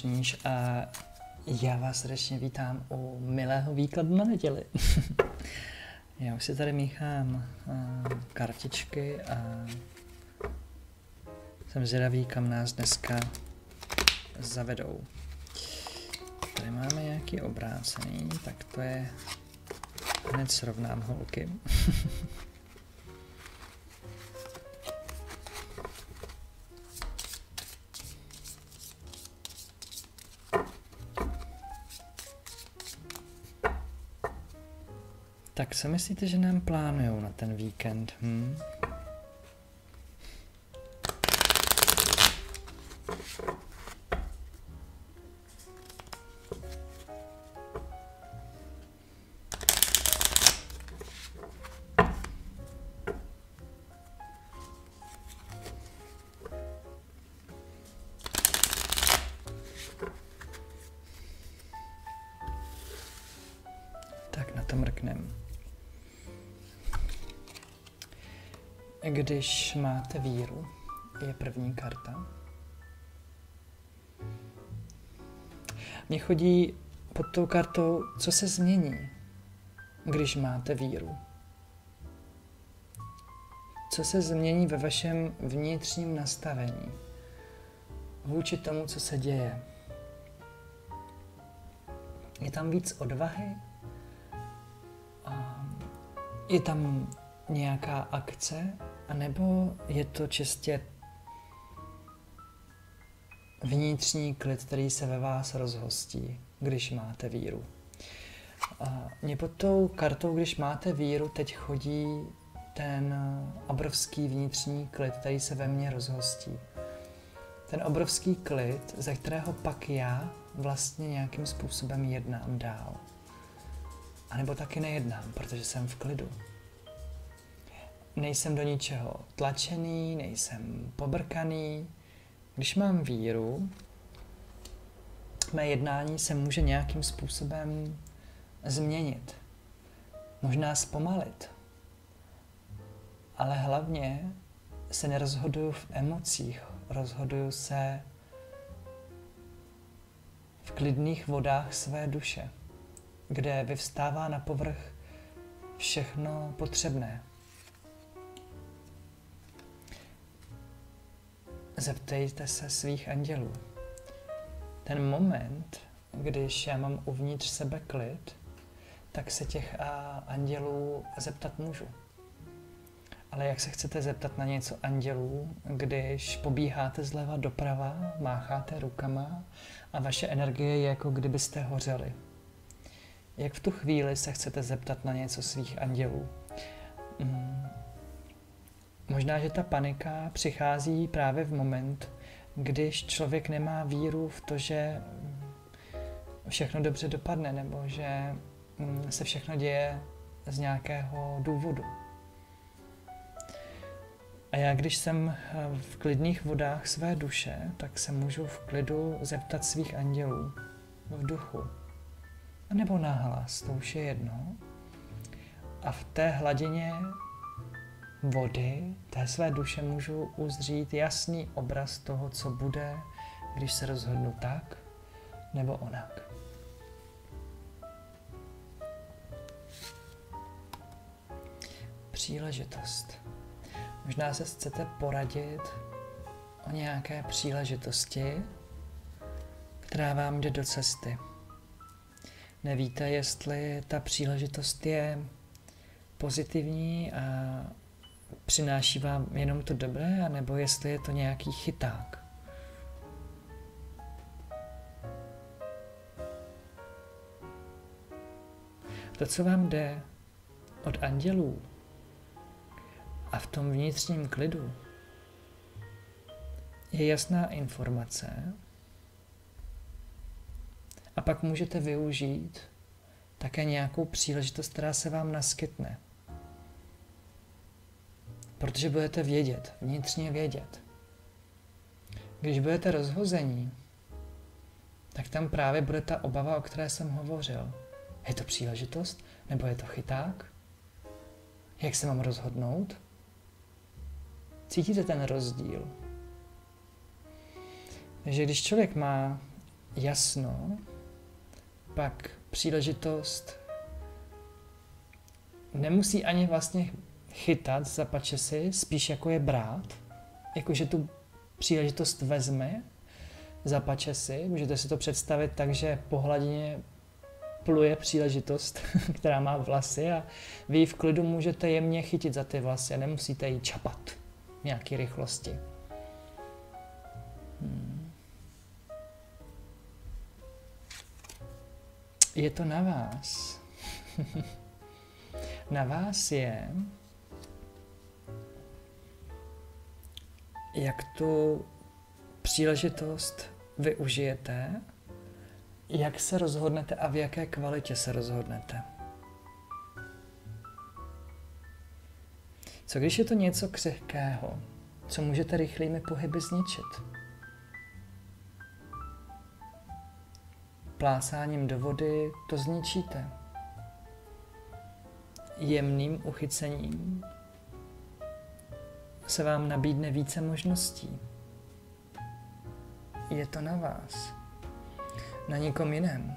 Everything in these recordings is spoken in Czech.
Radžníš a já vás srdečně vítám u milého výkladu na neděli. já už si tady míchám kartičky a jsem zvědavý, kam nás dneska zavedou. Tady máme nějaký obrácený, tak to je hned srovnám holky. Tak co myslíte, že nám plánujou na ten víkend? Hm? Tak na to mrknem. Když máte víru, je první karta. Mně chodí pod tou kartou, co se změní, když máte víru. Co se změní ve vašem vnitřním nastavení vůči tomu, co se děje. Je tam víc odvahy? Je tam nějaká akce? A nebo je to čistě vnitřní klid, který se ve vás rozhostí, když máte víru. A mě pod tou kartou, když máte víru, teď chodí ten obrovský vnitřní klid, který se ve mně rozhostí. Ten obrovský klid, ze kterého pak já vlastně nějakým způsobem jednám dál. A nebo taky nejednám, protože jsem v klidu nejsem do ničeho tlačený, nejsem pobrkaný. Když mám víru, mé jednání se může nějakým způsobem změnit. Možná zpomalit. Ale hlavně se nerozhoduju v emocích, rozhoduju se v klidných vodách své duše, kde vyvstává na povrch všechno potřebné. Zeptejte se svých andělů. Ten moment, když já mám uvnitř sebe klid, tak se těch andělů zeptat můžu. Ale jak se chcete zeptat na něco andělů, když pobíháte zleva doprava, mácháte rukama a vaše energie je jako kdybyste hořeli? Jak v tu chvíli se chcete zeptat na něco svých andělů? Možná, že ta panika přichází právě v moment, když člověk nemá víru v to, že všechno dobře dopadne, nebo že mm, se všechno děje z nějakého důvodu. A já, když jsem v klidných vodách své duše, tak se můžu v klidu zeptat svých andělů v duchu. A nebo nahlas, to už je jedno. A v té hladině vody té své duše můžu uzřít jasný obraz toho, co bude, když se rozhodnu tak nebo onak. Příležitost. Možná se chcete poradit o nějaké příležitosti, která vám jde do cesty. Nevíte, jestli ta příležitost je pozitivní a přináší vám jenom to dobré, anebo jestli je to nějaký chyták. To, co vám jde od andělů a v tom vnitřním klidu, je jasná informace a pak můžete využít také nějakou příležitost, která se vám naskytne protože budete vědět, vnitřně vědět. Když budete rozhození, tak tam právě bude ta obava, o které jsem hovořil. Je to příležitost? Nebo je to chyták? Jak se mám rozhodnout? Cítíte ten rozdíl? že když člověk má jasno, pak příležitost nemusí ani vlastně chytat za pačesy, spíš jako je brát, jakože tu příležitost vezme za pačesy. Můžete si to představit tak, že po hladině pluje příležitost, která má vlasy a vy v klidu můžete jemně chytit za ty vlasy a nemusíte ji čapat v nějaké rychlosti. Hmm. Je to na vás. na vás je, jak tu příležitost využijete, jak se rozhodnete a v jaké kvalitě se rozhodnete. Co když je to něco křehkého, co můžete rychlými pohyby zničit? Plásáním do vody to zničíte. Jemným uchycením se vám nabídne více možností. Je to na vás. Na nikom jiném.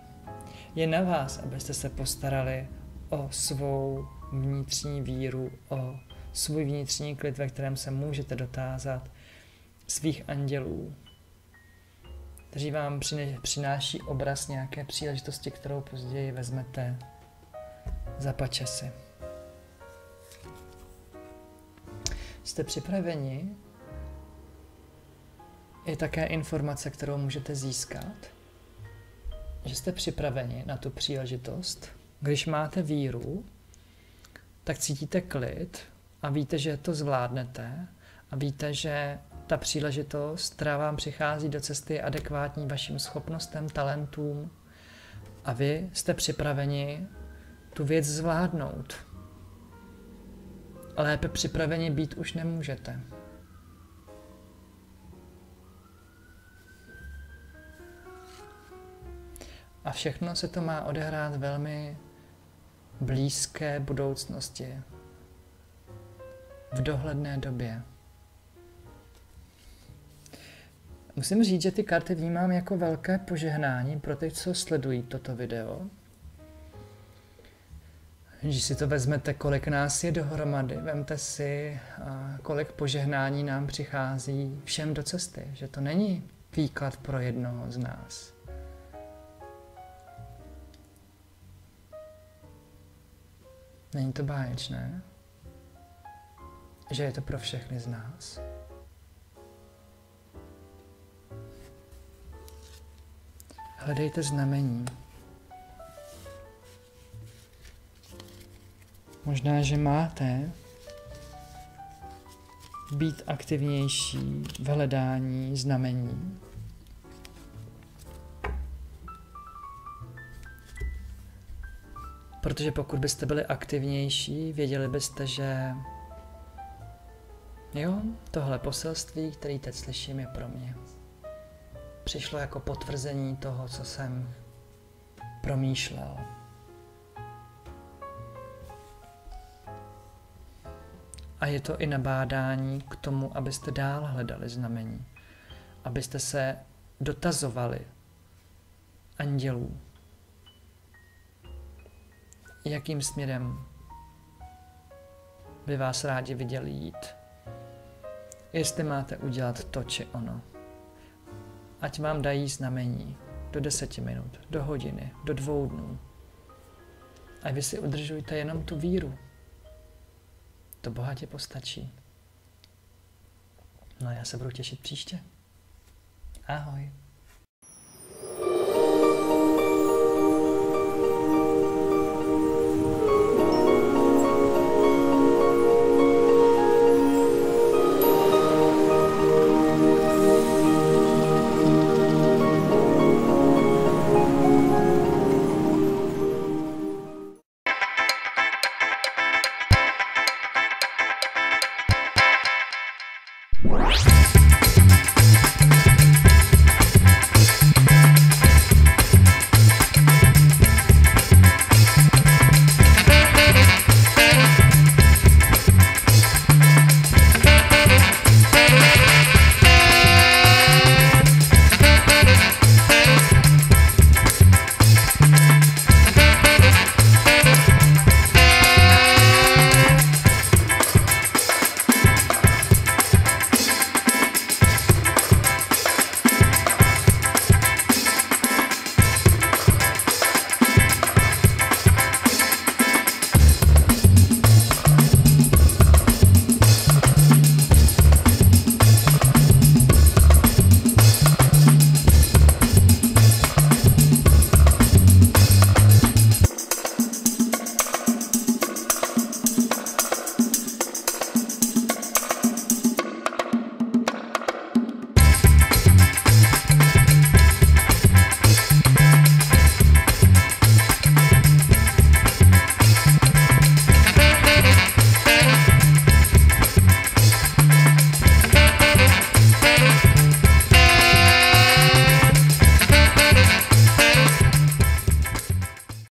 Je na vás, abyste se postarali o svou vnitřní víru, o svůj vnitřní klid, ve kterém se můžete dotázat svých andělů, kteří vám přináší obraz nějaké příležitosti, kterou později vezmete za pačesy. Jste připraveni? Je také informace, kterou můžete získat, že jste připraveni na tu příležitost. Když máte víru, tak cítíte klid a víte, že to zvládnete a víte, že ta příležitost, která vám přichází do cesty, je adekvátní vašim schopnostem, talentům a vy jste připraveni tu věc zvládnout lépe připraveni být už nemůžete. A všechno se to má odehrát velmi blízké budoucnosti, v dohledné době. Musím říct, že ty karty vnímám jako velké požehnání pro ty, co sledují toto video, když si to vezmete, kolik nás je dohromady, vemte si, kolik požehnání nám přichází všem do cesty, že to není výklad pro jednoho z nás. Není to báječné, že je to pro všechny z nás. Hledejte znamení. Možná, že máte být aktivnější v hledání znamení. Protože pokud byste byli aktivnější, věděli byste, že jo, tohle poselství, který teď slyším, je pro mě. Přišlo jako potvrzení toho, co jsem promýšlel. A je to i nabádání k tomu, abyste dál hledali znamení. Abyste se dotazovali andělů. Jakým směrem by vás rádi viděli jít. Jestli máte udělat to či ono. Ať vám dají znamení do deseti minut, do hodiny, do dvou dnů. A vy si udržujte jenom tu víru, to bohatě postačí. No já se budu těšit příště. Ahoj.